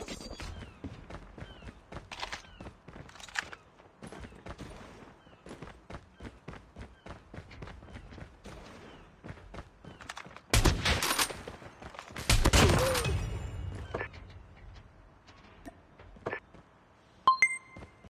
Okay.